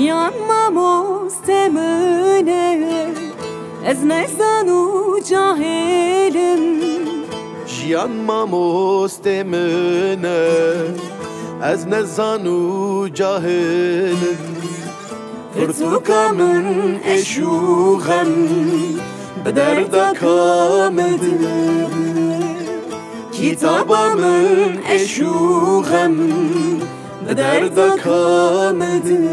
Gianmamo ste mëne Ez ne zanu cahilim. Gianmamo ste mëne Ez ne zanu cahilim. Fırtuka min eşuğem Bederda kamedim بە دەردەکەمەدم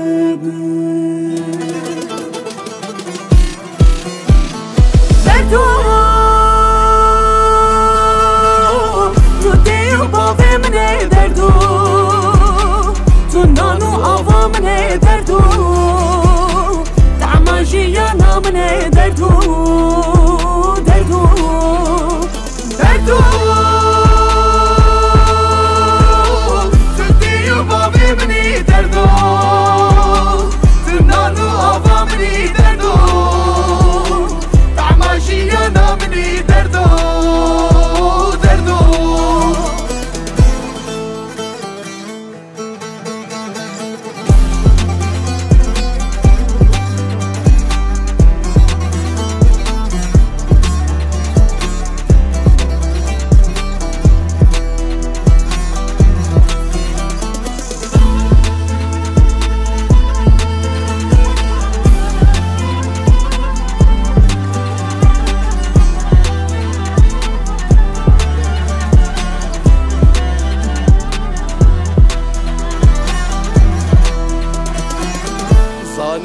دەردۆ تو دێ و باێ منێ دەردۆ تو نان و ئاوا منێ دەردۆ داماژیانە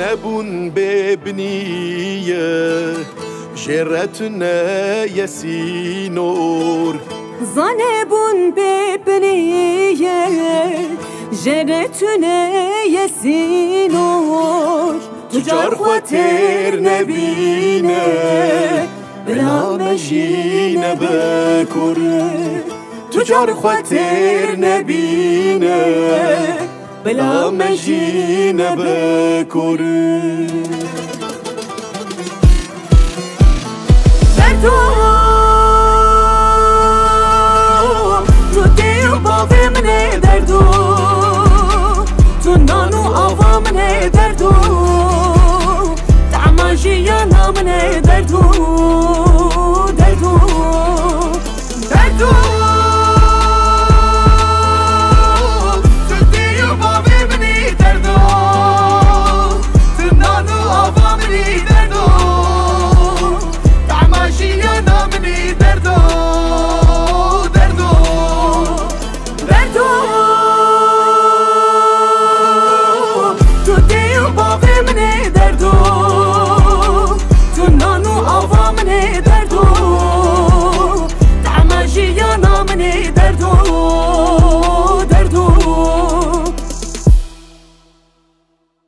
نبون ببنيه جرتنا يا سينور ظنبون ببنيه جرتنا يا سينور تجار خاطر نبينا بلا مجينا بكره تجار خاطر نبينا بلا مجینه بکره